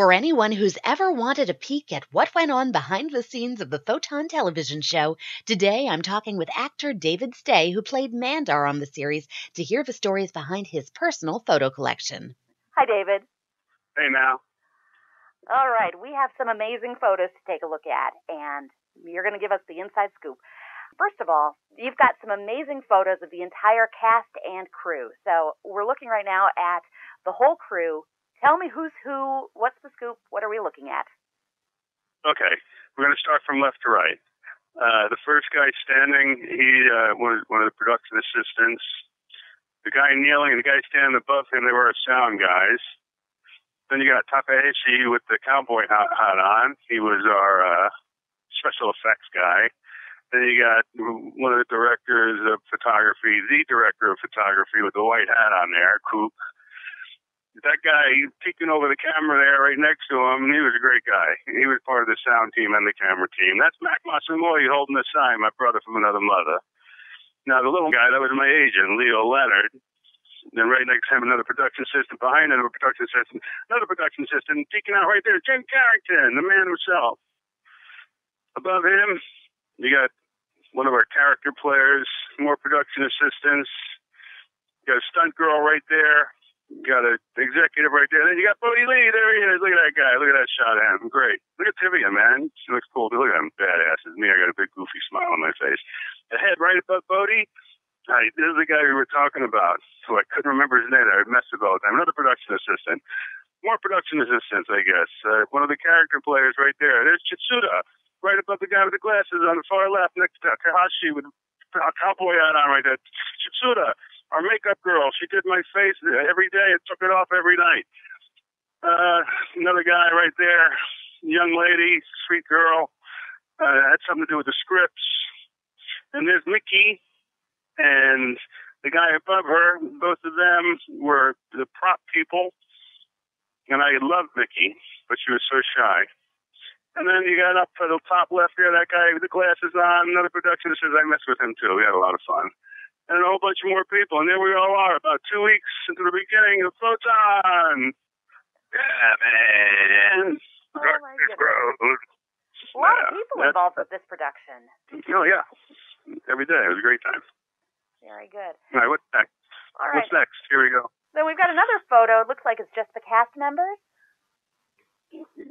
For anyone who's ever wanted a peek at what went on behind the scenes of the Photon television show, today I'm talking with actor David Stay, who played Mandar on the series, to hear the stories behind his personal photo collection. Hi, David. Hey, now. All right, we have some amazing photos to take a look at, and you're going to give us the inside scoop. First of all, you've got some amazing photos of the entire cast and crew. So we're looking right now at the whole crew Tell me who's who, what's the scoop, what are we looking at? Okay, we're going to start from left to right. Uh, the first guy standing, he uh, was one of the production assistants. The guy kneeling and the guy standing above him, they were sound guys. Then you got Takahashi with the cowboy hat, hat on. He was our uh, special effects guy. Then you got one of the directors of photography, the director of photography with the white hat on there, Coop that guy peeking over the camera there right next to him, he was a great guy. He was part of the sound team and the camera team. That's Mac Masamori holding the sign, my brother from another mother. Now, the little guy, that was my agent, Leo Leonard. Then right next to him, another production assistant. Behind him, a production assistant. Another production assistant. Peeking out right there, Jim Carrington, the man himself. Above him, you got one of our character players, more production assistants. You got a stunt girl right there got an executive right there. Then you got Bhodi Li. There he is. Look at that guy. Look at that shot at him. Great. Look at Tivia, man. She looks cool. Look at him. Badass. It's me. I got a big goofy smile on my face. The head right above Bodie. Right, this is the guy we were talking about. So I couldn't remember his name. I messed the time. Another production assistant. More production assistants, I guess. Uh, one of the character players right there. There's Chitsuda, right above the guy with the glasses on the far left, next to Takahashi with a cowboy hat on right there. Chitsuda, our makeup girl. She did my face every day and took it off every night. Uh, another guy right there, young lady, sweet girl, uh, had something to do with the scripts. And there's Mickey and the guy above her. Both of them were the prop people. And I loved Mickey, but she was so shy. And then you got up to the top left there, that guy with the glasses on, another production that says I messed with him too. We had a lot of fun and a whole bunch more people. And there we all are, about two weeks into the beginning of Photon. Yeah, man. Oh, Darkness. A lot yeah, of people involved with this production. Oh, yeah. Every day. It was a great time. Very good. All right, what's next? All right. What's next? Here we go. Then we've got another photo. It looks like it's just the cast members.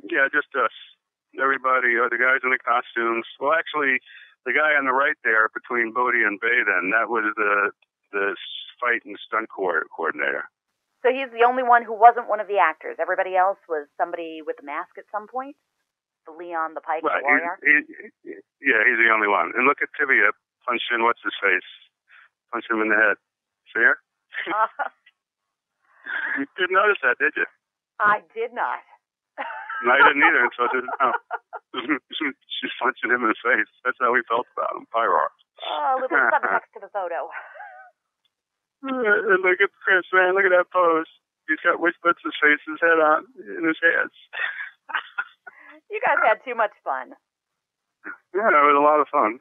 Yeah, just us. Everybody, uh, the guys in the costumes. Well, actually, the guy on the right there between Bhodi and Baden, that was the the fight and stunt co- coordinator. So he's the only one who wasn't one of the actors. Everybody else was somebody with a mask at some point. The Leon, the Pike, right. the Warrior. He, he, yeah, he's the only one. And look at Tivia punch in what's his face, punch him in the head. See her? Uh, you didn't notice that, did you? I did not. No, I didn't either until just now. She's punching him in the face. That's how we felt about him, Pyro. Oh, a little subtext to the photo. Uh, and look at Chris, man. Look at that pose. He's got Wishbutz's face, his head on, in his hands. you guys had too much fun. Yeah, it was a lot of fun.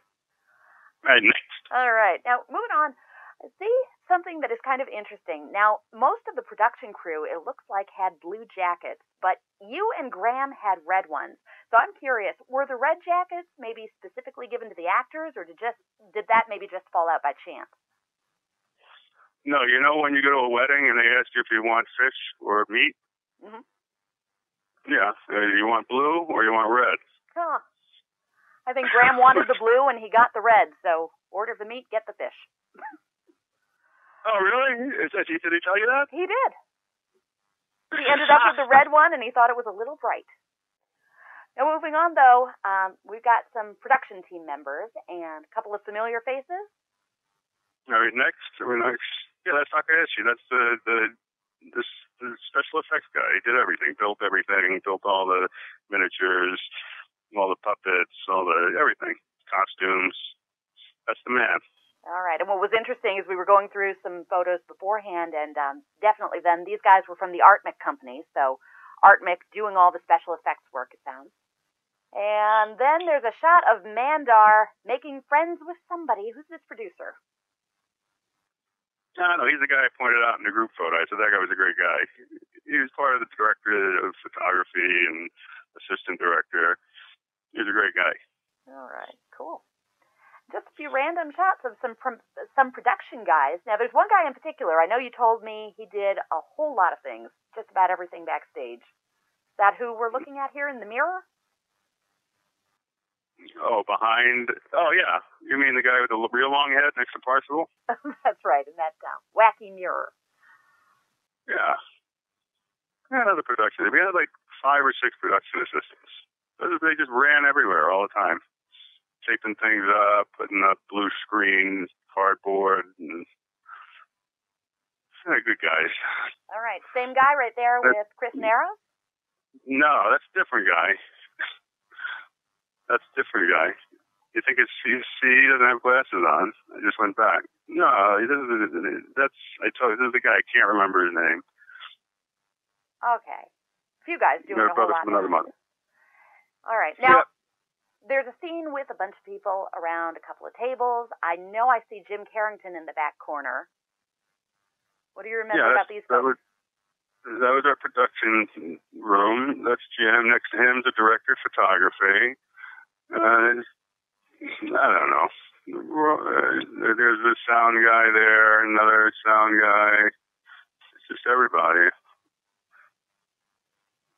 All right, next. All right. Now, moving on. See something that is kind of interesting. Now, most of the production crew, it looks like, had blue jackets, but you and Graham had red ones. So I'm curious, were the red jackets maybe specifically given to the actors, or did just did that maybe just fall out by chance? No, you know when you go to a wedding and they ask you if you want fish or meat. Mm-hmm. Yeah, uh, you want blue or you want red. Huh. I think Graham wanted the blue and he got the red, so order the meat, get the fish. Oh, really? Is that, did he tell you that? He did. He ended up with the red one, and he thought it was a little bright. Now, moving on, though, um, we've got some production team members and a couple of familiar faces. All right, next. We're next. Yeah, that's Takahashi. That's the the this the special effects guy. He did everything, built everything, built all the miniatures, all the puppets, all the everything, costumes. That's the man. All right. And what was interesting is we were going through some photos beforehand, and um, definitely then these guys were from the Artmic company. So Artmic doing all the special effects work, it sounds. And then there's a shot of Mandar making friends with somebody. Who's this producer? I know he's the guy I pointed out in the group photo. I said that guy was a great guy. He was part of the director of photography and assistant director. He was a great guy. All right, cool. Just a few random shots of some some production guys. Now, there's one guy in particular. I know you told me he did a whole lot of things, just about everything backstage. Is that who we're looking at here in the mirror? Oh, behind. Oh, yeah. You mean the guy with the real long head next to Parcival? That's right, in that uh, wacky mirror. Yeah. Yeah, another production. We had like five or six production assistants. They just ran everywhere all the time, taping things up, putting up blue screens, cardboard, and yeah, good guys. All right, same guy right there with Chris Narrows. No, that's a different guy. That's a different guy. You think it's you see he doesn't have glasses on. I just went back. No, he doesn't. That's I told you this is the guy. I can't remember his name. Okay, a few guys doing a whole lot. Another month. All right, now. Yep. There's a scene with a bunch of people around a couple of tables. I know I see Jim Carrington in the back corner. What do you remember yeah, about these folks? That was, that was our production room. That's Jim. Next to him is the director of photography. Uh, I don't know. Uh, there's a sound guy there, another sound guy. It's just everybody.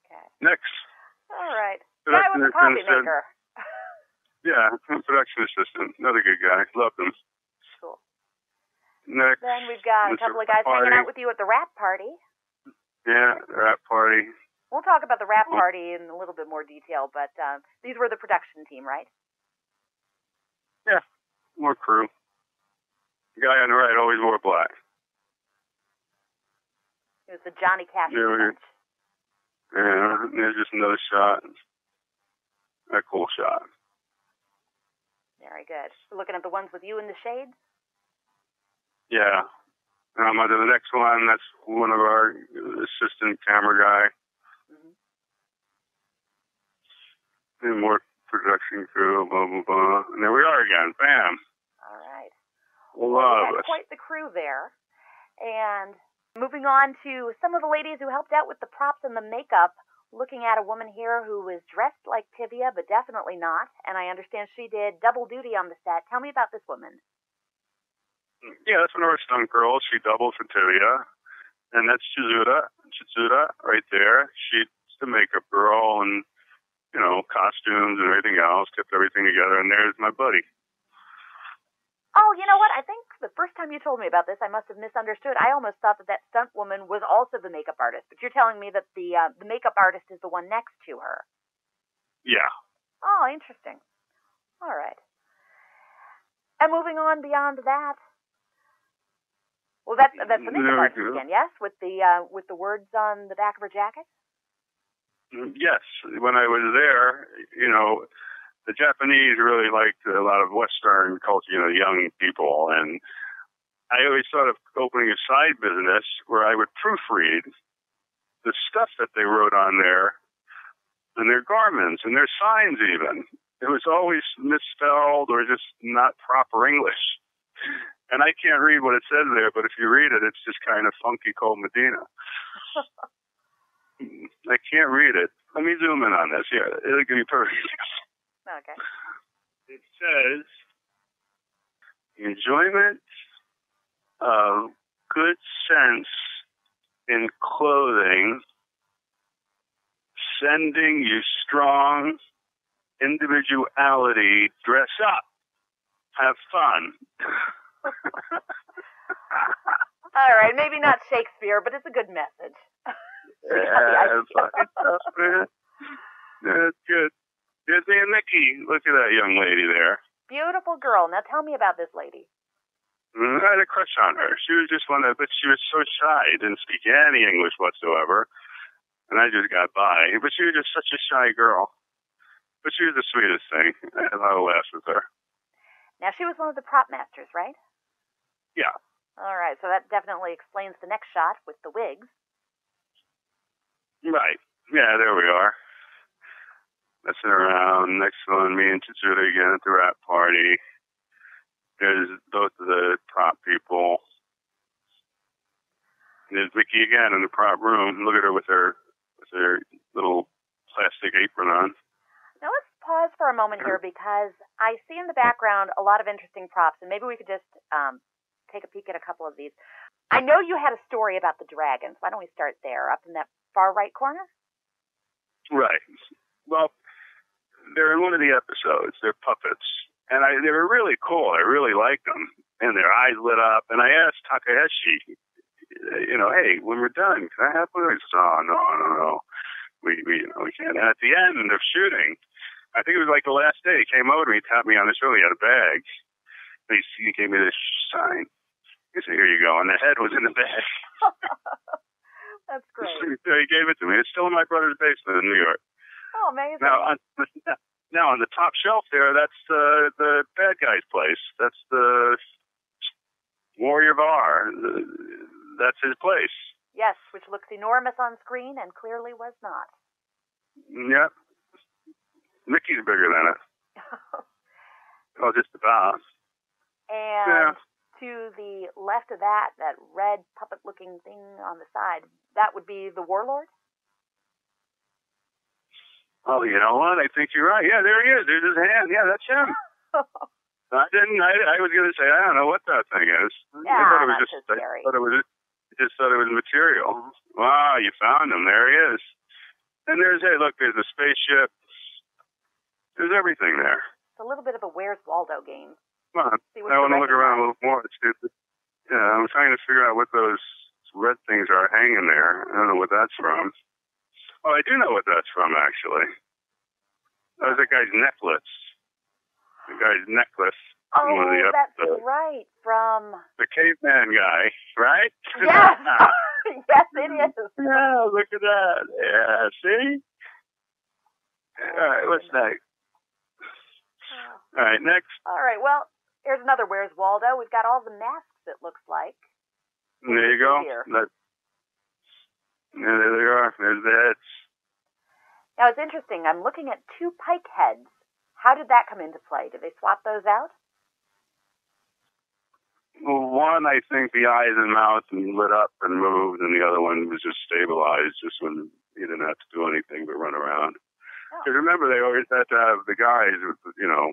Okay. Next. All right. Guy with the coffee maker. Yeah, production assistant. Another good guy. Loved him. Cool. Next. Then we've got a couple of guys party. hanging out with you at the wrap party. Yeah, wrap party. We'll talk about the wrap party in a little bit more detail, but uh, these were the production team, right? Yeah, more crew. The guy on the right always wore black. It was the Johnny Cash yeah, bunch. Yeah, there's just another shot. A cool shot. Very good. Looking at the ones with you in the shades? Yeah. Um, uh, the next one, that's one of our assistant camera guy. Mm-hmm. and more production crew, blah blah blah. And there we are again. Bam. All right. Love well, uh, quite the crew there. And moving on to some of the ladies who helped out with the props and the makeup. Looking at a woman here who was dressed like Tivia, but definitely not. And I understand she did double duty on the set. Tell me about this woman. Yeah, that's one of our stunt girls. She doubled for Tivia. And that's Chizuda. Chizuda right there. She's the makeup girl and you know, costumes and everything else, kept everything together, and there's my buddy. Oh, you know what? I think the first time you told me about this, I must have misunderstood. I almost thought that that stunt woman was also the makeup artist, but you're telling me that the uh, the makeup artist is the one next to her. Yeah. Oh, interesting. All right. And moving on beyond that, well, that's that's the makeup artist again, yes, with the uh, with the words on the back of her jacket. Yes, when I was there, you know, the Japanese really liked a lot of Western culture, you know, young people, and I always thought of opening a side business where I would proofread the stuff that they wrote on there and their garments and their signs even. It was always misspelled or just not proper English. And I can't read what it says there, but if you read it, it's just kind of funky cold Medina. I can't read it. Let me zoom in on this. Yeah, it'll give you perfect. Okay. It says enjoyment of good sense in clothing, sending you strong individuality. Dress up, have fun. All right, maybe not Shakespeare, but it's a good message. Yeah, fucking tough, man. That's good. Disney and Mickey. Look at that young lady there. Beautiful girl. Now tell me about this lady. Mm, I had a crush on her. She was just one of, but she was so shy. Didn't speak any English whatsoever, and I just got by. But she was just such a shy girl. But she was the sweetest thing. I had a lot of laughs with her. Now she was one of the prop masters, right? Yeah. All right, so that definitely explains the next shot with the wigs. Right. Yeah, there we are. Messing around. Next one, me and Chizuda again at the wrap party. There's both of the prop people. There's Vicky again in the prop room. Look at her with her with her little plastic apron on. Now let's pause for a moment here because I see in the background a lot of interesting props, and maybe we could just um, take a peek at a couple of these. I know you had a story about the dragons. Why don't we start there, up in that far right corner? Right. Well, they're in one of the episodes. They're puppets, and I they were really cool. I really liked them, and their eyes lit up. And I asked Takahashi, you know, hey, when we're done, can I have one? He says, oh no, no, no, we we you know we can't. And at the end of shooting, I think it was like the last day. He came over to me, tapped me on the shoulder. He had a bag. And he, he gave me this sign. He said, "Here you go," and the head was in the bag. That's great. so he gave it to me. It's still in my brother's basement in New York. Oh, amazing. Now, on, now on the top shelf there, that's uh, the bad guy's place. That's the Warrior Bar. That's his place. Yes, which looks enormous on screen and clearly was not. Yep. Mickey's bigger than it. oh, just about. And Yeah. to the left of that, that red puppet looking thing on the side, that would be the warlord? Oh, you know what? I think you're right. Yeah, there he is. There's his hand. Yeah, that's him. I didn't. I, I was going to say I don't know what that thing is. I Yeah, thought it was just. just I thought it was. I just thought it was material. Wow, you found him. There he is. And there's hey, look. There's a spaceship. There's everything there. It's a little bit of a Where's Waldo game. Come on. I want to look around a little more. Yeah, I'm trying to figure out what those red things are hanging there. I don't know what that's from. Oh, I do know what that's from actually. Oh, that was that guy's necklace. The guy's necklace. Oh, in one of the oh, that's right. From The caveman guy, right? yes, yes, it is. yeah, look at that. Yeah, see? All right, what's next? Oh. All right, next. All right. Well, here's another Where's Waldo. We've got all the masks. It looks like. There you go. Here. Yeah, there they are. There's the heads. Now it's interesting. I'm looking at two pike heads. How did that come into play? Did they swap those out? Well, one, I think the eyes and mouth lit up and moved, and the other one was just stabilized, just when he didn't have to do anything but run around. Oh. Because remember, they always had to have the guys, with, you know,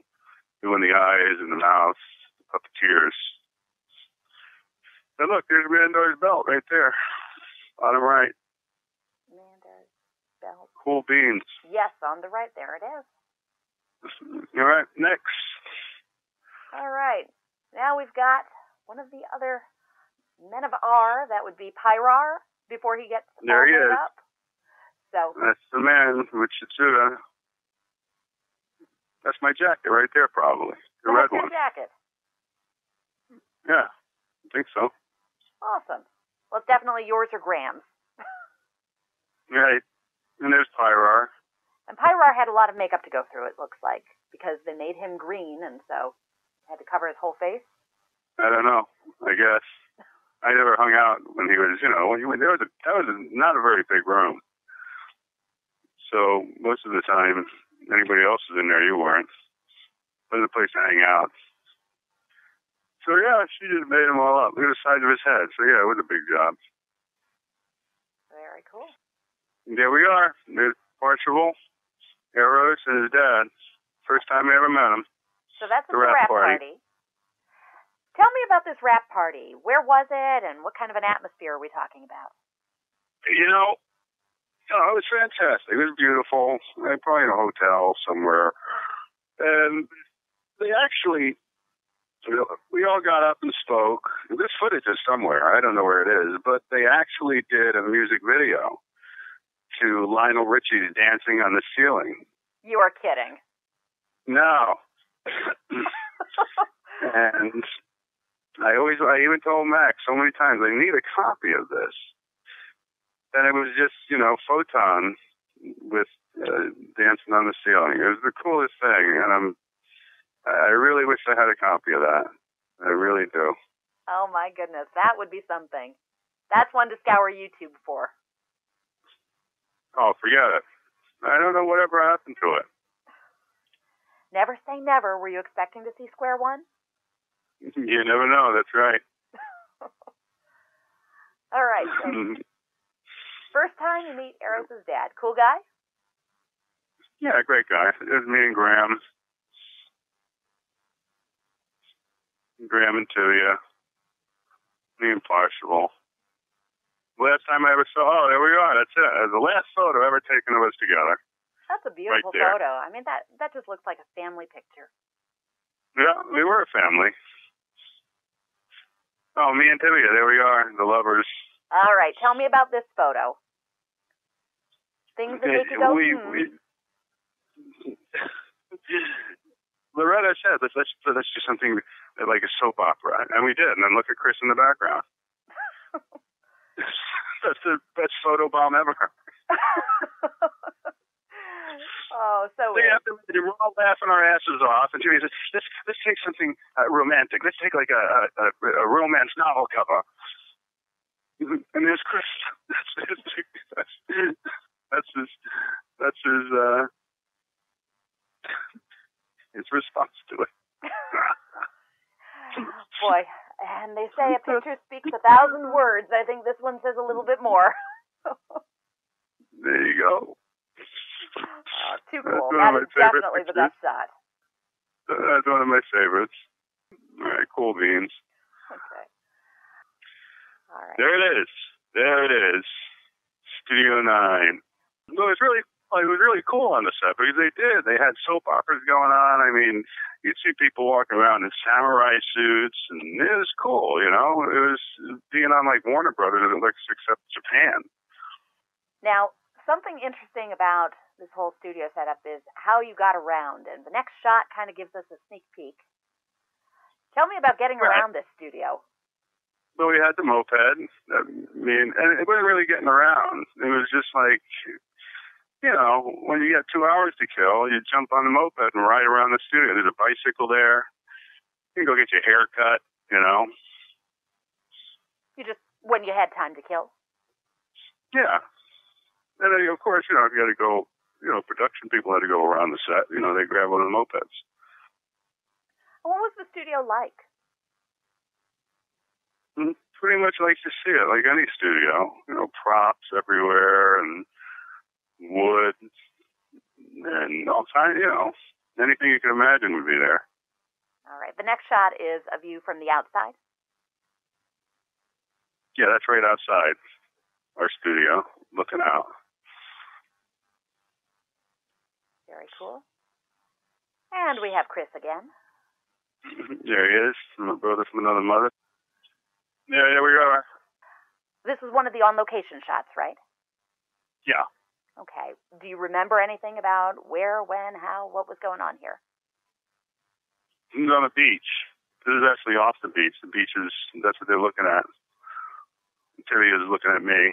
doing the eyes and the mouth, puppeteers. And look, there's Mandar's belt right there, bottom right. Cool beans. Yes, on the right there it is. All right, next. All right. Now we've got one of the other men of R. That would be Pyrar before he gets There he is. up. So That's the man with. That's my jacket right there, probably. The red one. jacket. Yeah, I think so. Awesome. Well, it's definitely yours or Graham's. Right. And there's Pyrar. And Pyrar had a lot of makeup to go through, it looks like, because they made him green, and so had to cover his whole face. I don't know. I guess I never hung out when he was, you know, when he, there was a, that was a, not a very big room. So most of the time, anybody else was in there, you weren't. It was a place to hang out. So yeah, she just made him all up. Look at the size of his head. So yeah, it was a big job. Very cool. There we are. There's Parcival, Eros, and his dad. First time I ever met him. So that's The the rap rap party. party. Tell me about this rap party. Where was it, and what kind of an atmosphere are we talking about? You know, oh, it was fantastic. It was beautiful. Probably in a hotel somewhere. And they actually, we all got up and spoke. This footage is somewhere. I don't know where it is, but they actually did a music video to Lionel Richie's Dancing on the Ceiling. You are kidding. No. and I always, I even told Max so many times, I need a copy of this. And it was just, you know, photon with uh, dancing on the ceiling. It was the coolest thing, and I'm, I really wish I had a copy of that. I really do. Oh my goodness, that would be something. That's one to scour YouTube for. Oh, forget it. I don't know whatever happened to it. Never say never. Were you expecting to see Square One? You never know. That's right. All right. So first time you meet Eros' dad. Cool guy? yeah, great guy. It was me and Graham. Graham and Tilia. Me and Parcival. Last time I ever saw, oh, there we are. That's it. That's the last photo ever taken of us together. That's a beautiful there. photo. I mean, that that just looks like a family picture. Yeah, we were a family. Oh, me and Tilia, there we are, the lovers. All right. Tell me about this photo. Things that make you go, we, hmm. we, Loretta said, let's, let's, let's do something like a soap opera. And we did. And then look at Chris in the background. That's the best photo bomb ever. oh, so They have to, we're all laughing our asses off. And Jimmy says, let's, let's take something uh, romantic. Let's take like a, a, a romance novel cover. And there's Chris. That's his, that's his, that's his, uh, his response to it. boy. And they say a picture speaks a thousand words. I think this one says a little bit more. There you go. Oh, too That's cool. one of That my is favorite definitely the pictures. best shot. That's one of my favorites. All right, cool beans. Okay. All right. There it is. There it is. Studio Nine. No, it's really, well, it was really cool on the set because they did. They had soap operas going on. I mean, you'd see people walking around in samurai suits, and it was cool. You know, it was being on like Warner Brothers, it looks except Japan. Now, something interesting about this whole studio setup is how you got around, and the next shot kind of gives us a sneak peek. Tell me about getting Right. around this studio. Well, we had the moped. I mean, and it wasn't really getting around. It was just like, you know, when you got two hours to kill, you jump on the moped and ride around the studio. There's a bicycle there. You can go get your hair cut, you know. You just when you had time to kill. Yeah. And then, of course, you know, you had to go, you know, production people had to go around the set, you know, they grab one of the mopeds. What was the studio like? Mm, Pretty much like to see it, like any studio. You know, props everywhere and wood and all kind, you know, anything you can imagine would be there. All right. The next shot is a view from the outside. Yeah, that's right outside our studio, looking out. Very cool. And we have Chris again. There he is, my brother from another mother. Yeah, there we are. This is one of the on location shots, right? Yeah. Okay. Do you remember anything about where, when, how, what was going on here? He's on a beach. This is actually off the beach. The beach is, that's what they're looking at. Tilly is looking at me.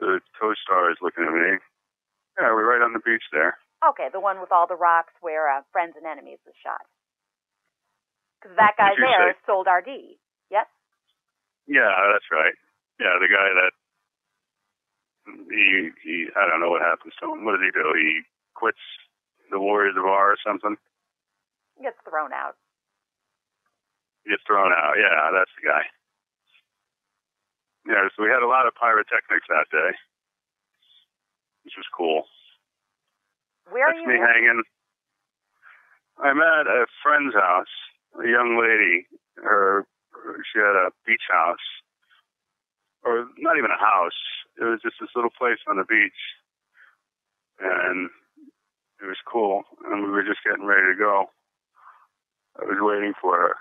The co-star is looking at me. Yeah, we're right on the beach there. Okay, the one with all the rocks where uh, Friends and Enemies was shot. Because that guy there say- sold RD. Yes? Yeah, that's right. Yeah, the guy that he he I don't know what happens to him. What does he do? He quits the Warriors of R or something. Gets thrown out. He gets thrown out. Yeah, that's the guy. Yeah, so we had a lot of pyrotechnics that day, which was cool. Where That's are me you? hanging. I'm at a friend's house. A young lady. Her she had a beach house, or not even a house. It was just this little place on the beach, and it was cool. And we were just getting ready to go. I was waiting for her.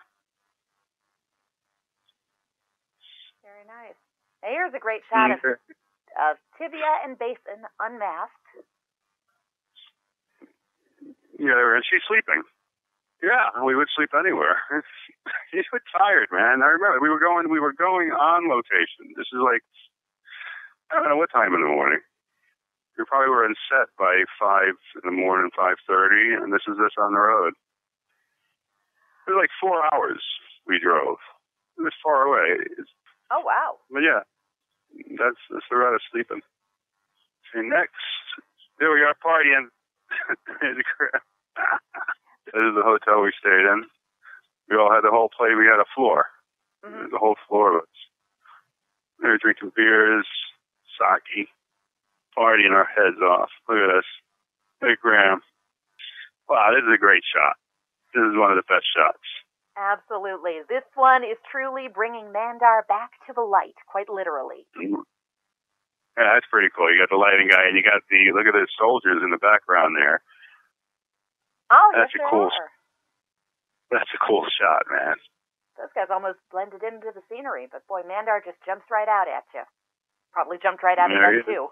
Very nice. Now here's a great shot of, of Tivia and Basin unmasked. Yeah, and she's sleeping. Yeah, we would sleep anywhere. you were tired, man. I remember we were going. We were going on location. This is like I don't know what time in the morning. We probably were in set by five in the morning, five thirty, and this is us on the road. It was like four hours we drove. It was far away. It's, Oh wow. but yeah, that's that's the route of sleeping. See next, there we are partying. this is the hotel we stayed in. We all had the whole play. We had a floor, hmm the whole floor of us. We were drinking beers, sake, partying our heads off. Look at us. Hey, Graham. Wow, this is a great shot. This is one of the best shots. Absolutely. This one is truly bringing Mandar back to the light, quite literally. Yeah, that's pretty cool. You got the lighting guy, and you got the look at the soldiers in the background there. Oh, That's yes, a cool- are. That's a cool shot, man. Those guys almost blended into the scenery, but boy, Mandar just jumps right out at you. Probably jumped right out of There at them too.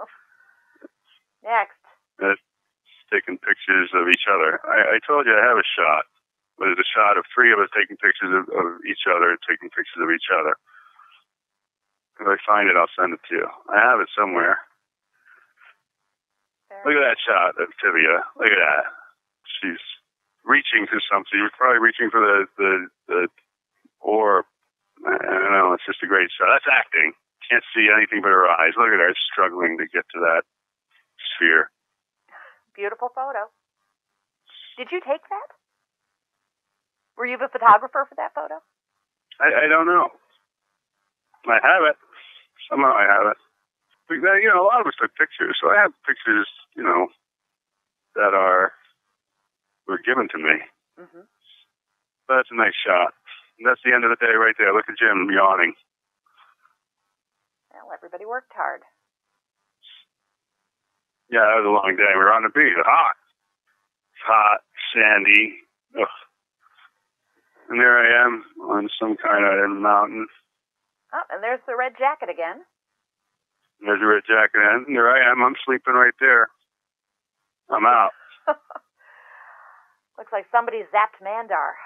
Next. Taking pictures of each other. I, I told you I have a shot, but it's a shot of three of us taking pictures of, of each other, taking pictures of each other. If I find it, I'll send it to you. I have it somewhere. There. Look at that shot of Tivia. Look at that. She's reaching for something. She's probably reaching for the the, the orb. I don't know. It's just a great shot. That's acting. Can't see anything but her eyes. Look at her struggling to get to that sphere. Beautiful photo. Did you take that? Were you the photographer for that photo? I, I don't know. I have it. Somehow I have it. But, you know, a lot of us took pictures, so I have pictures, you know, that are were given to me. Mm-hmm. But that's a nice shot. And that's the end of the day right there. Look at Jim yawning. Well, everybody worked hard. Yeah, that was a long day. We were on the beach. Hot. It's hot, sandy. Ugh. And there I am on some kind of mountain. Oh, and there's the red jacket again. There's a red jacket, and there I am. I'm sleeping right there. I'm out. Looks like somebody zapped Mandar.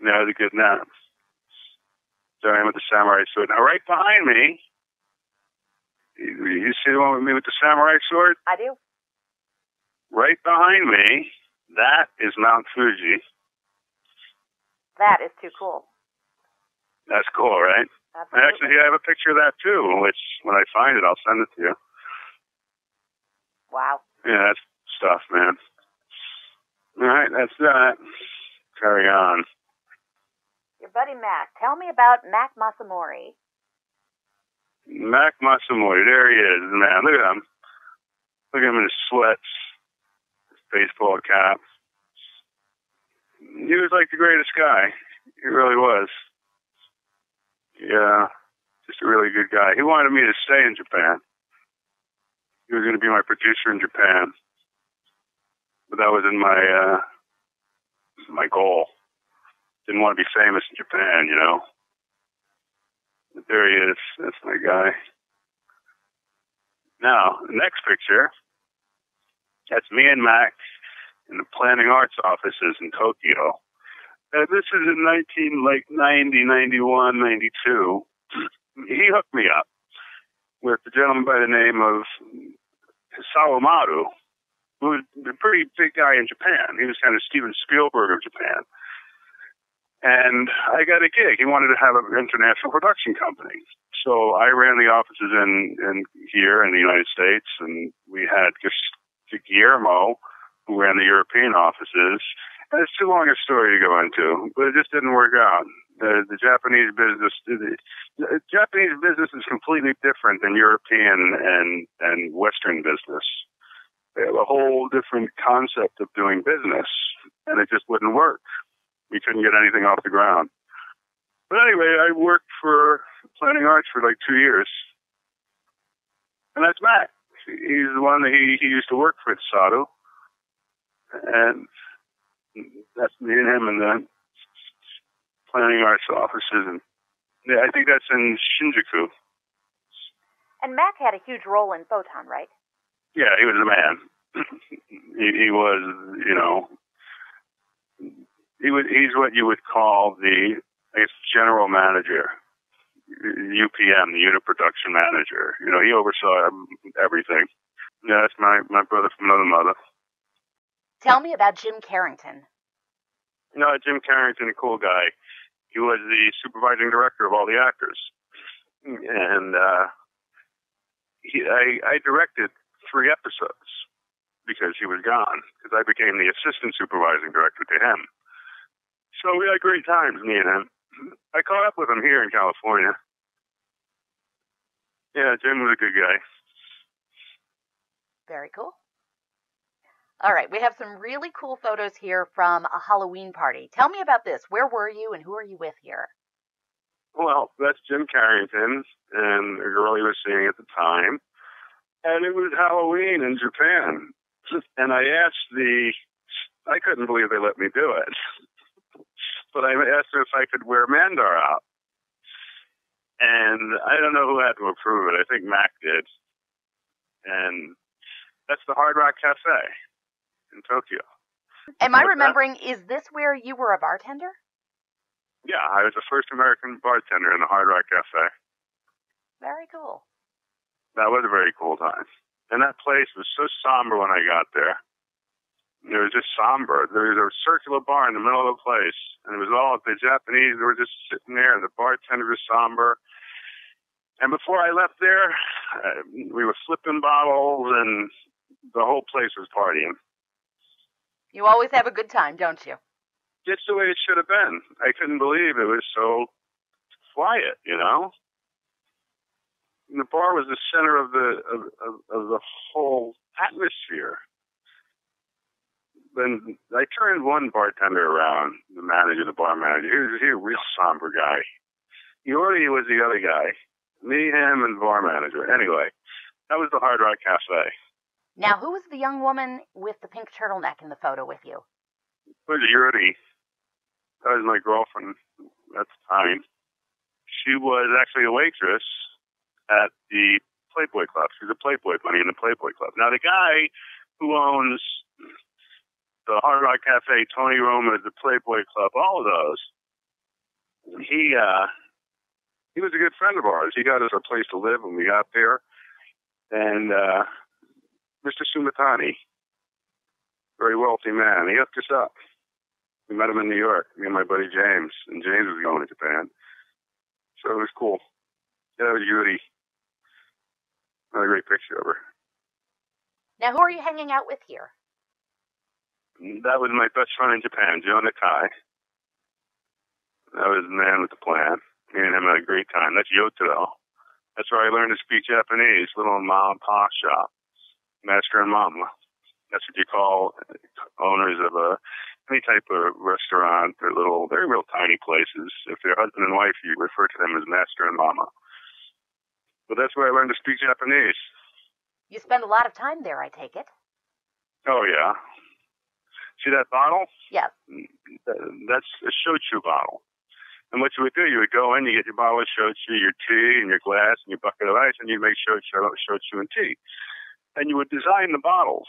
No, the good nap. There I am with the samurai sword. Now, right behind me, you, you see the one with me with the samurai sword? I do. Right behind me, that is Mount Fuji. That is too cool. That's cool, right? Absolutely. Actually, I have a picture of that too, which when I find it, I'll send it to you. Wow. Yeah, that's stuff, man. All right, that's that. Carry on. Your buddy Mac. Tell me about Mac Masamori. Mac Masamori, there he is, man. Look at him. Look at him in his sweats, his baseball cap. He was like the greatest guy. He really was. Yeah, just a really good guy. He wanted me to stay in Japan. He was going to be my producer in Japan, but that was in my uh, my goal. Didn't want to be famous in Japan, you know. But there he is. That's my guy. Now, the next picture. That's me and Max in the planning arts offices in Tokyo. Uh, this is in 19, like 90, 91, 92. He hooked me up with a gentleman by the name of Sawamaru, who was a pretty big guy in Japan. He was kind of Steven Spielberg of Japan. And I got a gig. He wanted to have an international production company. So I ran the offices in, in here in the United States, and we had Guillermo, who ran the European offices. And it's too long a story to go into, but it just didn't work out. The, the Japanese business, the, the Japanese business is completely different than European and and Western business. They have a whole different concept of doing business, and it just wouldn't work. We couldn't get anything off the ground. But anyway, I worked for Planning Arts for like two years, and that's Matt. He's the one that he, he used to work for at Sato, and that's me and him in the Planning Arts offices, and yeah, I think that's in Shinjuku. And Mac had a huge role in Photon, right? Yeah, he was the man. he, he was, you know, he was. He's what you would call the, I guess, general manager, UPM, the unit production manager. You know, he oversaw everything. Yeah, that's my my brother from another mother. Tell me about Jim Carrington. You know, Jim Carrington, a cool guy. He was the supervising director of all the actors, and uh, he, I, I directed three episodes because he was gone. Because I became the assistant supervising director to him. So we had great times, me and him. I caught up with him here in California. Yeah, Jim was a good guy. Very cool. All right, we have some really cool photos here from a Halloween party. Tell me about this. Where were you and who are you with here? Well, that's Jim Carrington and the girl he was seeing at the time. And it was Halloween in Japan. And I asked the, I couldn't believe they let me do it. but I asked her if I could wear Mandar out. And I don't know who had to approve it. I think Mac did. And that's the Hard Rock Cafe in Tokyo. Am I remembering, is this where you were a bartender? Yeah, I was the first American bartender in the Hard Rock Cafe. Very cool. That was a very cool time. And that place was so somber when I got there. It was just somber. There was a circular bar in the middle of the place, and it was all the Japanese were just sitting there, and the bartender was somber. And before I left there, uh, we were flipping bottles, and the whole place was partying. You always have a good time, don't you? It's the way it should have been. I couldn't believe it was so quiet, you know. The bar was the center of the of, of, of the whole atmosphere. Then I turned one bartender around, the manager, the bar manager. He was, he was a real somber guy. Yordi was the other guy. Me, him, and bar manager. Anyway, that was the Hard Rock Cafe. Now, who was the young woman with the pink turtleneck in the photo with you? It was Yuri. That was my girlfriend at the time. She was actually a waitress at the Playboy Club. She's a Playboy bunny in the Playboy Club. Now, the guy who owns the Hard Rock Cafe, Tony Roma, the Playboy Club, all of those, he uh, he was a good friend of ours. He got us a place to live when we got there, and uh, Mr. Sumatani, very wealthy man, he hooked us up. We met him in New York, me and my buddy James, and James was going to Japan, so it was cool. Yeah, that was Yuri. Another great picture of her. Now, who are you hanging out with here? That was my best friend in Japan, Joe Nakai. That was the man with the plan. Me and him had a great time. That's Yotaro. That's where I learned to speak Japanese, little mom and pop shop. Master and mama. That's what you call owners of a any type of restaurant. They're little, they're real tiny places. If they're husband and wife, you refer to them as master and mama. But that's where I learned to speak Japanese. You spend a lot of time there, I take it. Oh yeah. See that bottle? Yes. That's a shochu bottle. And what you would do, you would go in, you get your bottle of shochu, your tea, and your glass, and your bucket of ice, and you make shochu, shochu and tea. And you would design the bottles.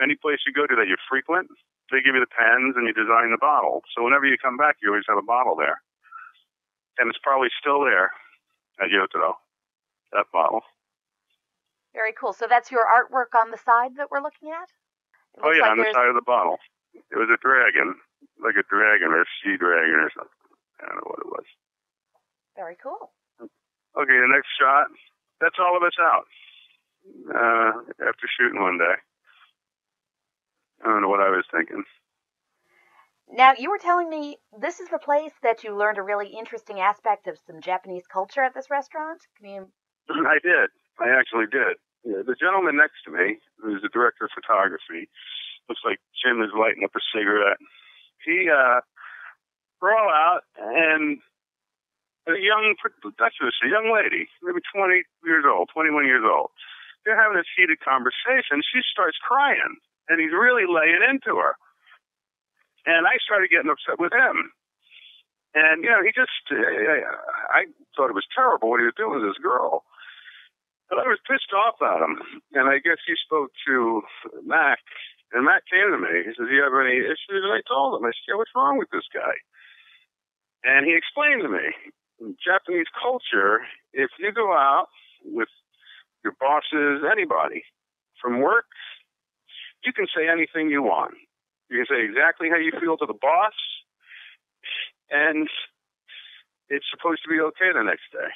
Any place you go to that you frequent, they give you the pens and you design the bottle. So whenever you come back, you always have a bottle there. And it's probably still there at Yotaro, that bottle. Very cool. So that's your artwork on the side that we're looking at? Oh, yeah, like on the side of the bottle. It was a dragon, like a dragon or a sea dragon or something. I don't know what it was. Very cool. Okay, the next shot. That's all of us out uh, after shooting one day. I don't know what I was thinking. Now, you were telling me this is the place that you learned a really interesting aspect of some Japanese culture at this restaurant. Can you? I did. I actually did. Yeah, the gentleman next to me, who's the director of photography, looks like Jim is lighting up a cigarette. He, uh, we're out, and a young, that's a young lady, maybe 20 years old, 21 years old. They're having this heated conversation. She starts crying, and he's really laying into her. And I started getting upset with him. And, you know, he just, I thought it was terrible what he was doing with this girl. But I was pissed off at him. And I guess he spoke to Mac. And Mac came to me. He says, Do you have any issues? And I told him, I said, What's wrong with this guy? And he explained to me Japanese culture, if you go out with your bosses, anybody, from work, you can say anything you want. You can say exactly how you feel to the boss, and it's supposed to be okay the next day.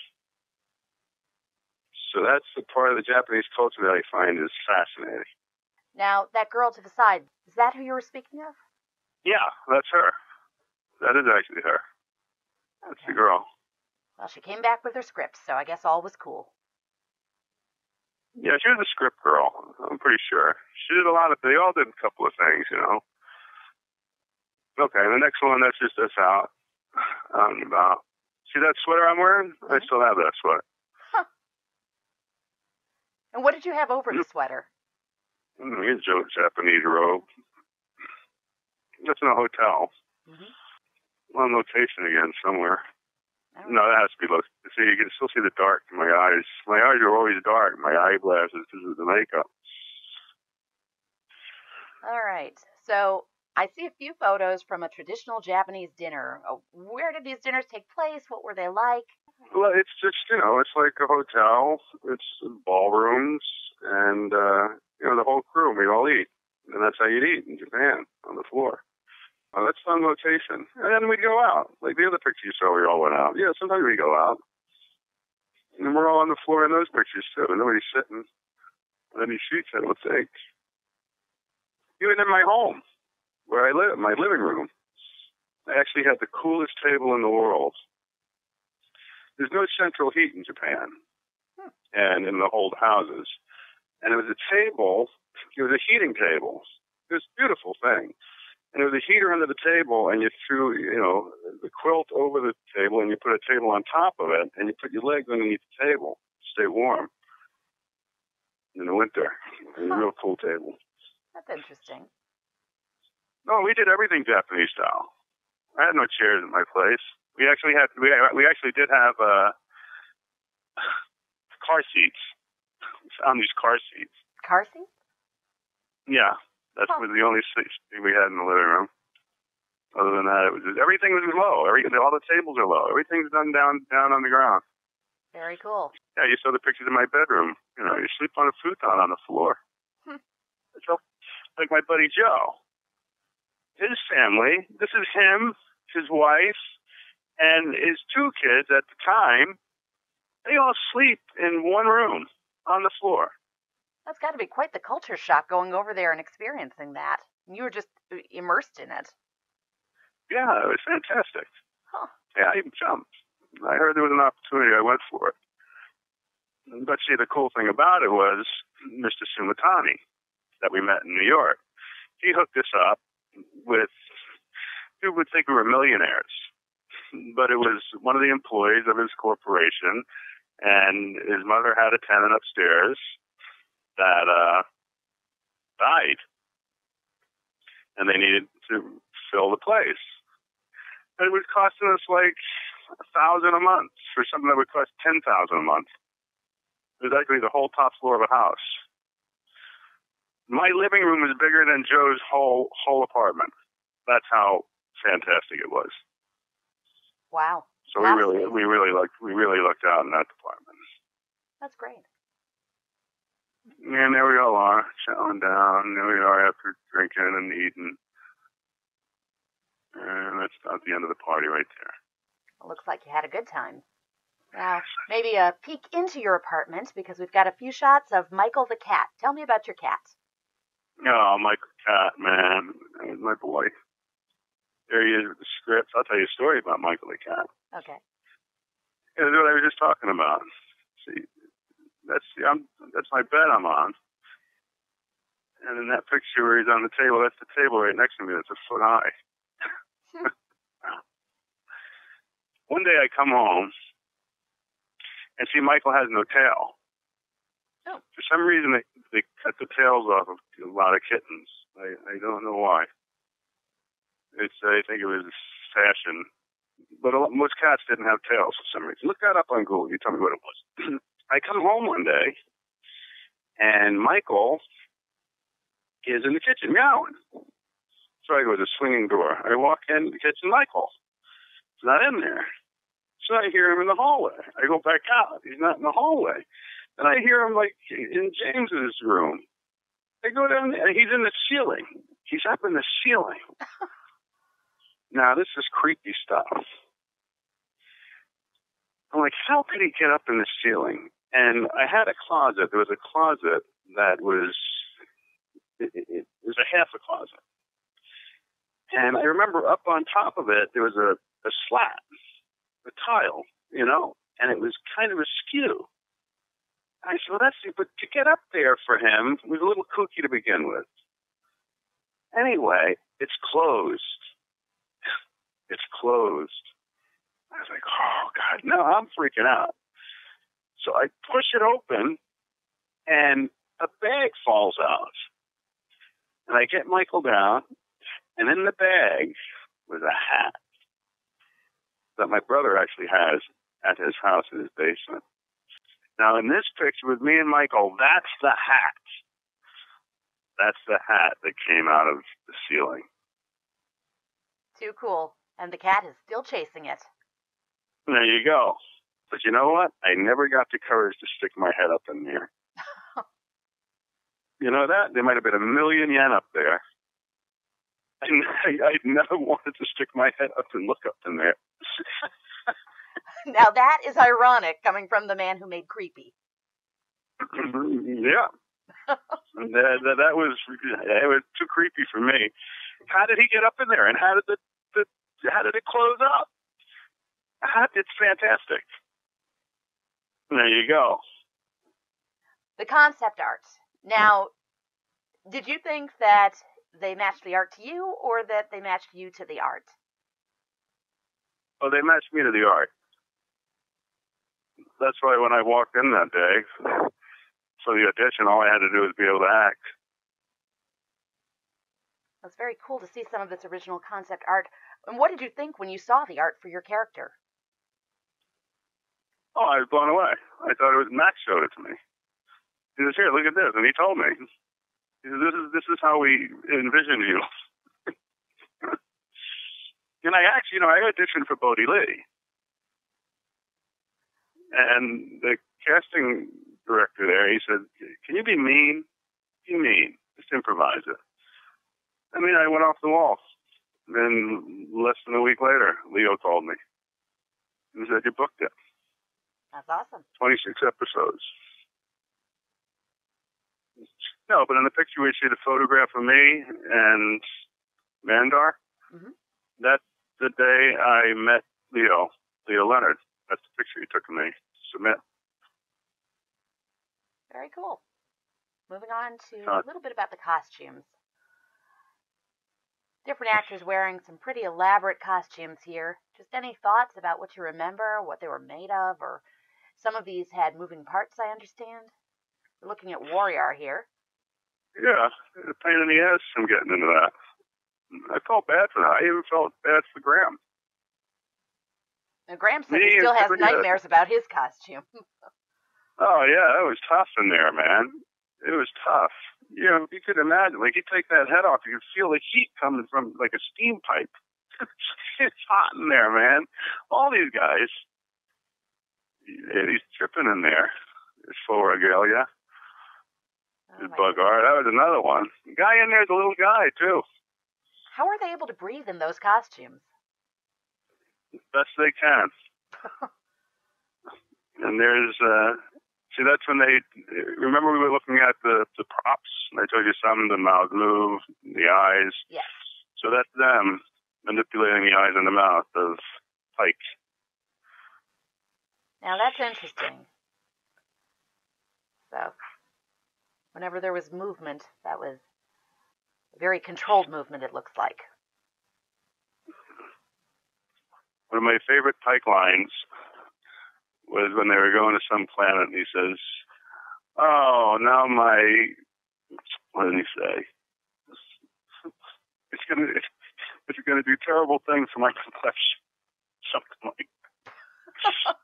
So that's the part of the Japanese culture that I find is fascinating. Now, that girl to the side, is that who you were speaking of? Yeah, that's her. That is actually her. That's okay. the girl. Well, she came back with her script, so I guess all was cool. Yeah, she was a script girl. I'm pretty sure. She did a lot of. They all did a couple of things, you know. Okay, the next one. That's just us out. Um, about. See that sweater I'm wearing? Mm-hmm. I still have that sweater. And what did you have over the sweater? Mm, it's a Japanese robe. That's in a hotel. Mm-hmm. On location again somewhere. No, that has to be low. See, you can still see the dark in my eyes. My eyes are always dark. My eyeglasses because of the makeup. All right. So I see a few photos from a traditional Japanese dinner. Uh, where did these dinners take place? What were they like? Well, it's just you know, it's like a hotel. It's ballrooms, and uh, you know, the whole crew. We all eat, and that's how you eat in Japan on the floor. Oh, that's on location. And then we'd go out. Like the other pictures you saw, we all went out. Yeah, sometimes we go out. And we're all on the floor in those pictures too. And nobody's sitting on any sheets, I don't think. Even in my home, where I live, my living room, I actually had the coolest table in the world. There's no central heat in Japan hmm. and in the old houses. And it was a table, it was a heating table. It was a beautiful thing and there was a heater under the table, and you threw, you know, the quilt over the table, and you put a table on top of it, and you put your legs underneath the table to stay warm in the winter. It was a real cool table. That's interesting. No, we did everything Japanese style. I had no chairs in my place. We actually had we we actually did have uh, car seats. We found these car seats. Car seats? Yeah, that's huh. was the only seat we had in the living room. Other than that, it was just, everything was low. Every all the tables are low. Everything's done down down on the ground. Very cool. Yeah, you saw the pictures of my bedroom. You know, you sleep on a futon on the floor. Hmm. So, like my buddy Joe, his family. This is him, his wife, and his two kids at the time. They all sleep in one room on the floor. That's got to be quite the culture shock going over there and experiencing that. You were just uh, immersed in it. Yeah, it was fantastic. Huh. Yeah, I even jumped. I heard there was an opportunity. I went for it. But see, the cool thing about it was Mr. Sumatani that we met in New York. He hooked us up with, who would think we were millionaires, but it was one of the employees of his corporation, and his mother had a tenant upstairs, that uh, died, and they needed to fill the place. And it was costing us like a thousand a month for something that would cost ten thousand a month. It was actually the whole top floor of a house. My living room was bigger than Joe's whole whole apartment. That's how fantastic it was. Wow. So we really we really looked we really looked out in that department. That's great. And there we all are, chowing down. There we are after drinking and eating. And that's about the end of the party right there. It looks like you had a good time. Now, maybe a peek into your apartment because we've got a few shots of Michael the cat. Tell me about your cat. Oh, Michael Cat, man. My boy. There he with the scripts. I'll tell you a story about Michael the cat. Okay. That's what I was just talking about. See, that's I'm, that's my bed I'm on. And in that picture where he's on the table, that's the table right next to me. That's a foot high. One day I come home and see Michael has no tail. Oh. For some reason, they, they cut the tails off of a lot of kittens. I, I don't know why. It's I think it was fashion, but a lot, most cats didn't have tails for some reason. Look that up on Google. You tell me what it was. I come home one day, and Michael is in the kitchen meowing. So I go to the swinging door. I walk in the kitchen, Michael. He's not in there. So I hear him in the hallway. I go back out. He's not in the hallway. And I hear him like in James's room. I go down there. He's in the ceiling. He's up in the ceiling. now this is creepy stuff. I'm like, how could he get up in the ceiling? And I had a closet. There was a closet that was it, it, it was a half a closet. And I remember up on top of it there was a, a slat, a tile, you know, and it was kind of askew. I said, well, that's but to get up there for him was a little kooky to begin with. Anyway, it's closed. It's closed. I was like, oh God, no, I'm freaking out. So I push it open, and a bag falls out. And I get Michael down, and in the bag was a hat that my brother actually has at his house in his basement. Now, in this picture with me and Michael, that's the hat. That's the hat that came out of the ceiling. Too cool. And the cat is still chasing it. There you go. But you know what? I never got the courage to stick my head up in there. you know that? There might have been a million yen up there. And I, I never wanted to stick my head up and look up in there. now that is ironic coming from the man who made Creepy. Mm-hmm. yeah. that, that, that was it was too creepy for me. How did he get up in there, and how did the how did it close up? Ah, it's fantastic. There you go. The concept art. Now, did you think that they matched the art to you, or that they matched you to the art? Well, they matched me to the art. That's why when I walked in that day for the audition, all I had to do was be able to act. It was very cool to see some of this original concept art. And what did you think when you saw the art for your character? Oh, I was blown away. I thought it was Max showed it to me. He says, "Here, look at this," and he told me, "He says, this is this is how we envision you." and I actually, you know, I auditioned for Bhodi Li, and the casting director there, he said, "Can you be mean? Be mean. Just improvise it." I mean, I went off the wall. Then less than a week later, Leo called me. He said, "You booked it." That's awesome. 26 episodes. No, but in the picture we see the photograph of me and Mandar. Mm-hmm. That's the day I met Leo, Leo Leonard. That's the picture he took of me to submit. Very cool. Moving on to uh, a little bit about the costumes. Different actors wearing some pretty elaborate costumes here. Just any thoughts about what you remember, what they were made of, or some of these had moving parts, I understand. We're looking at Warrior here. Yeah, a pain in the ass from getting into that. I felt bad for that. I even felt bad for Graham. Now, Graham said he still has nightmares about his costume. oh, yeah, it was tough in there, man. It was tough. You know, you could imagine, like, you take that head off, you could feel the heat coming from, like, a steam pipe. it's hot in there, man. All these guys, he's tripping in there. It's full regalia. Oh His bug art. That was another one. The guy in there is a little guy too. How are they able to breathe in those costumes? Best they can. and there's uh see that's when they remember we were looking at the the props and I told you some the mouth move, the eyes. Yes. So that's them manipulating the eyes and the mouth of Pike. Now that's interesting. So, whenever there was movement, that was a very controlled movement, it looks like. One of my favorite Pike lines was when they were going to some planet, and he says, "Oh, now my what did he say? It's gonna it's gonna do terrible things for my complexion, something like."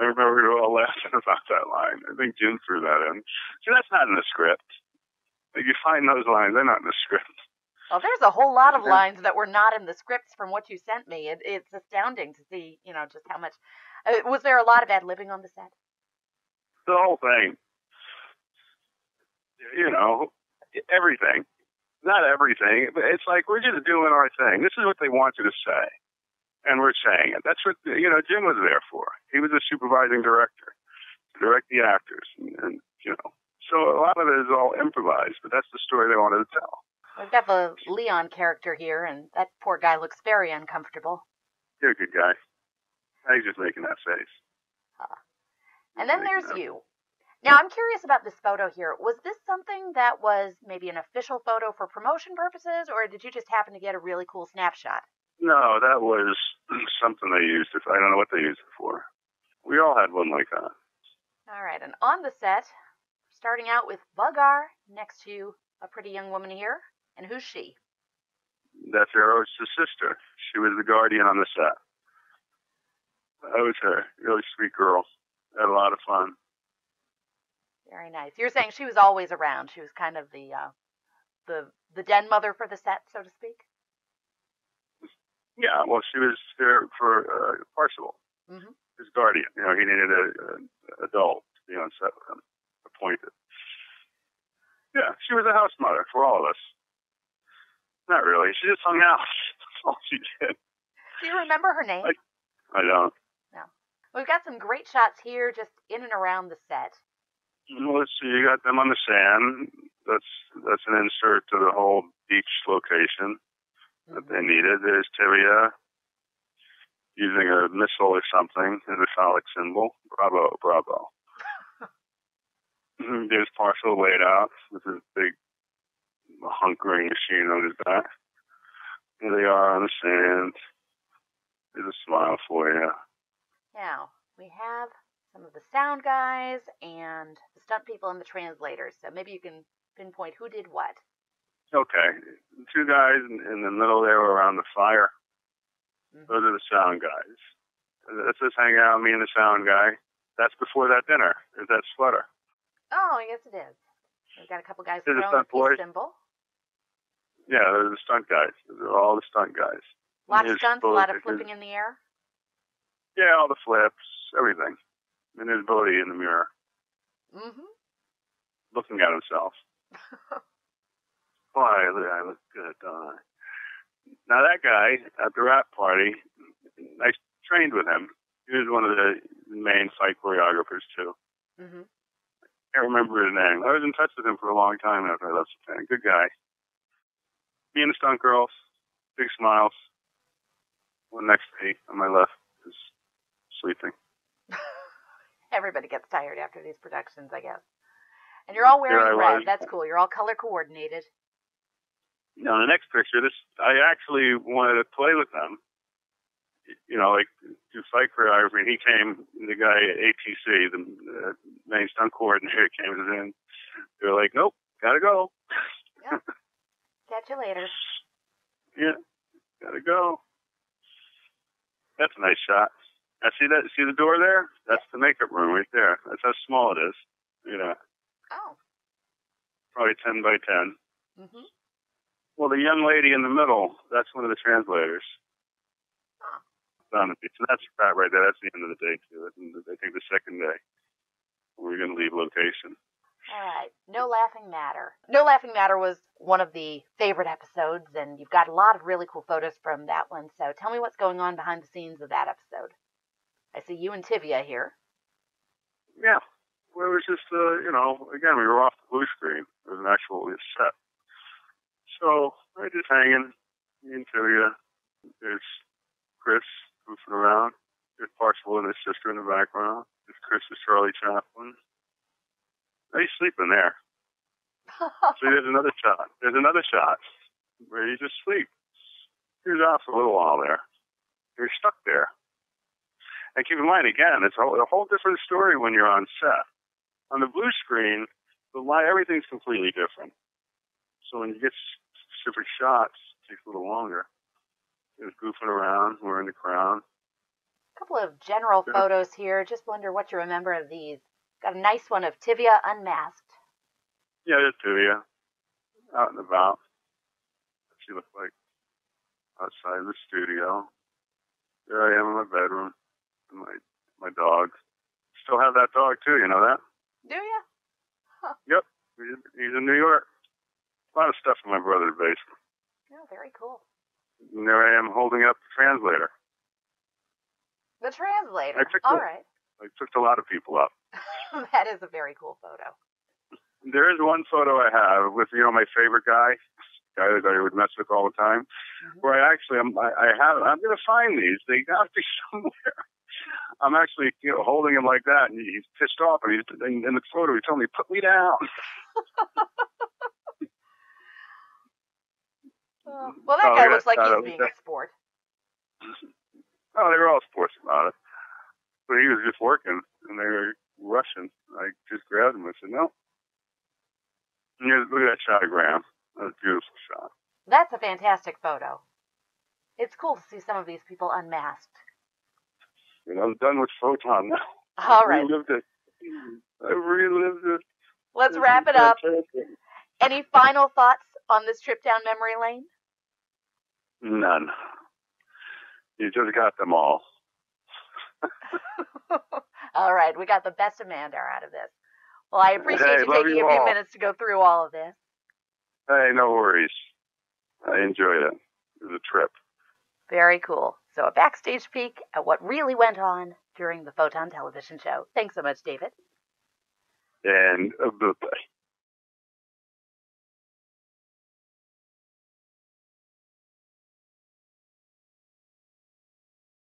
I remember we were all laughing about that line. I think Jim threw that in. See, that's not in the script. Like you find those lines, they're not in the script. Well, there's a whole lot of lines that were not in the scripts from what you sent me. It, it's astounding to see, you know, just how much. Uh, was there a lot of ad libbing on the set? The whole thing. You know, everything. Not everything, but it's like we're just doing our thing. This is what they want you to say and we're saying it. That's what you know Jim was there for. He was a supervising director, to direct the actors, and, and you know. So a lot of it is all improvised, but that's the story they wanted to tell. We've got the Leon character here, and that poor guy looks very uncomfortable. You're a good guy. He's just making that face. Uh, and then there's that. you. Now, I'm curious about this photo here. Was this something that was maybe an official photo for promotion purposes, or did you just happen to get a really cool snapshot? No, that was something they used. If I don't know what they used it for. We all had one like that. All right, and on the set, starting out with Bugar next to a pretty young woman here. And who's she? That's Eros' sister. She was the guardian on the set. That was a Really sweet girl. Had a lot of fun. Very nice. You're saying she was always around. She was kind of the uh, the the den mother for the set, so to speak. Yeah, well, she was there for uh, Parcival, mm-hmm. his guardian. You know, he needed a, a adult to be on set with him, appointed. Yeah, she was a house mother for all of us. Not really. She just hung out. That's all she did. Do you remember her name? I, I don't. We've got some great shots here, just in and around the set. Well, let's see. You got them on the sand. That's that's an insert to the whole beach location that they mm-hmm. needed. There's Tivia using a missile or something as a phallic symbol. Bravo, bravo. Mm-hmm. There's partial laid out with his big hunkering machine on his back. Here they are on the sand. There's a smile for you. Now, we have some of the sound guys and the stunt people and the translators. So maybe you can pinpoint who did what. Okay. Two guys in, in the middle there were around the fire. Mm-hmm. Those are the sound guys. Let's just hang out, me and the sound guy. That's before that dinner. Is that sweater? Oh, yes, it is. We've got a couple guys throwing a stunt symbol. Yeah, those are the stunt guys. Those are all the stunt guys. A lot of stunts, a lot of flipping in the air. Yeah, all the flips, everything. And his ability in the mirror. Mm-hmm. Looking at himself. Why, I look good, don't I? Now that guy at the rap party, I trained with him. He was one of the main fight choreographers too. Mm-hmm. I can't remember his name. I was in touch with him for a long time after I left Japan. Good guy. Me and the stunt girls, big smiles. One next to me on my left sleeping. Everybody gets tired after these productions, I guess. And you're all wearing red. Was. That's cool. You're all color coordinated. Now, the next picture, this I actually wanted to play with them. You know, like do fight choreography. And he came, the guy at ATC, the uh, main stunt coordinator, came in. They were like, "Nope, gotta go." Yep. Catch you later. Yeah, gotta go. That's a nice shot. I see that. See the door there? That's the makeup room right there. That's how small it is. You know. Oh. Probably ten by 10 Mm-hmm. Well, the young lady in the middle, that's one of the translators. On the. And that's that right there. That's the end of the day, too. I think the second day we're going to leave location. All right. No Laughing Matter. No Laughing Matter was one of the favorite episodes, and you've got a lot of really cool photos from that one. So tell me what's going on behind the scenes of that episode. I see you and Tivia here. Yeah. Well, it was just, uh, you know, again, we were off the blue screen. It was an actual set. So we're just hanging until you. There's Chris goofing around. There's Parcival and his sister in the background. There's Chris and Charlie Chaplin. He's sleeping there. See, there's another shot. There's another shot where you just sleep. He's off a little while there. You're stuck there. And keep in mind, again, it's a whole, a whole different story when you're on set. On the blue screen, the light, everything's completely different. So when you get specific shots, it takes a little longer. Was goofing around. We're the crown. A couple of general yeah. photos here. Just wonder what you remember of these. Got a nice one of Tivia unmasked. Yeah, there's Tivia. Out and about. What she looked like outside the studio. There I am in my bedroom. My my dog. Still have that dog too, you know that? Do you? Huh. Yep. He's, he's in New York. A lot of stuff in my brother's basement. Oh, very cool. And there I am holding up the translator. The translator. All the, right. I took a lot of people up. that is a very cool photo. There is one photo I have with you know my favorite guy, guy that I would mess with all the time. Mhm. Where I actually, I'm, I, I have, I'm going to find these. They got to be somewhere. I'm actually, you know, holding him like that, and he's pissed off. And he's in, in the photo, he told me, "Put me down." Well, that Oh, guy yeah, looks like uh, he's being a that- sport. Oh, they were all sports about it. But he was just working, and they were rushing. I just grabbed him and said, "No." And look at that shot of Graham. That's a beautiful shot. That's a fantastic photo. It's cool to see some of these people unmasked. And I'm done with photon now. All I right, relived it. I relived it. let's wrap it up. Fantastic. Any final thoughts on this trip down memory lane? None. You just got them all. all right, we got the best of Mandar out of this. Well, I appreciate Hey, you taking you a few all. minutes to go through all of this. Hey, no worries. I enjoyed it. It was a trip. Very cool. So, a backstage peek at what really went on during the Photon television show. Thanks so much, David. And a uh, bye.